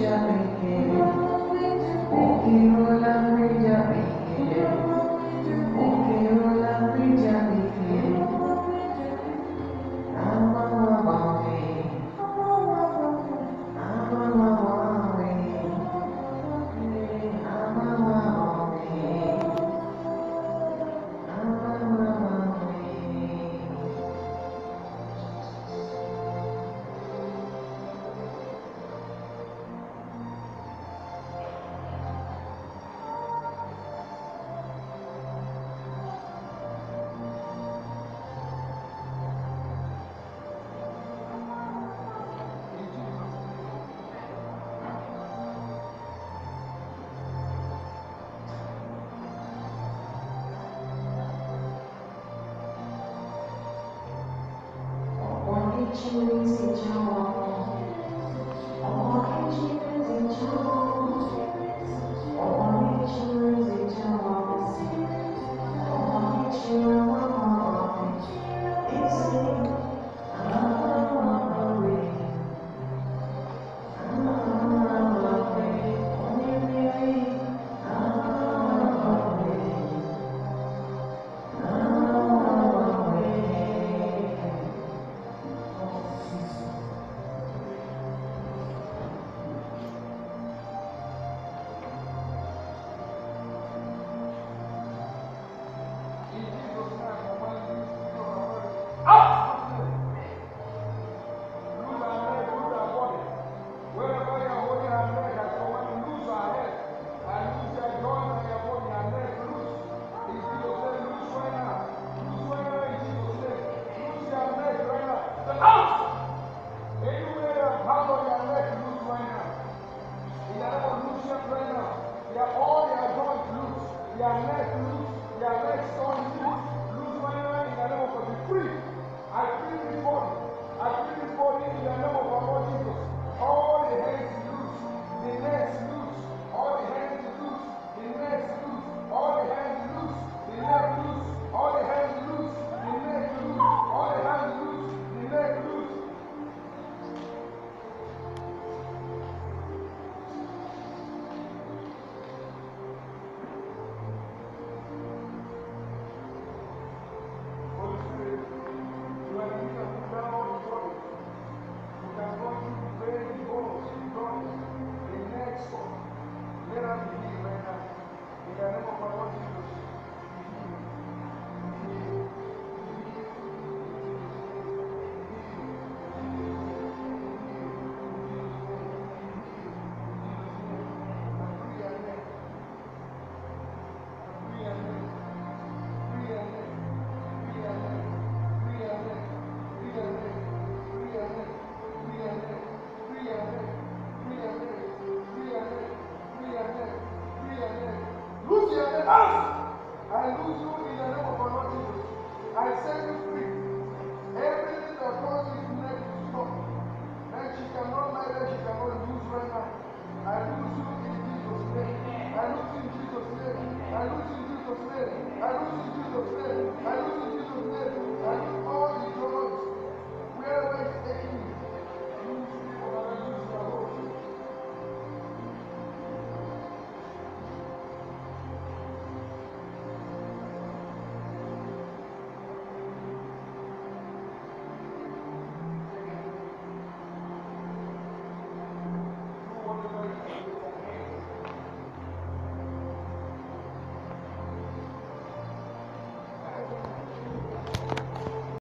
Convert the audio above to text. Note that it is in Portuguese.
Yeah. dia me incendiam a amor. A qualquer dia อย่างแรก Hallelujah.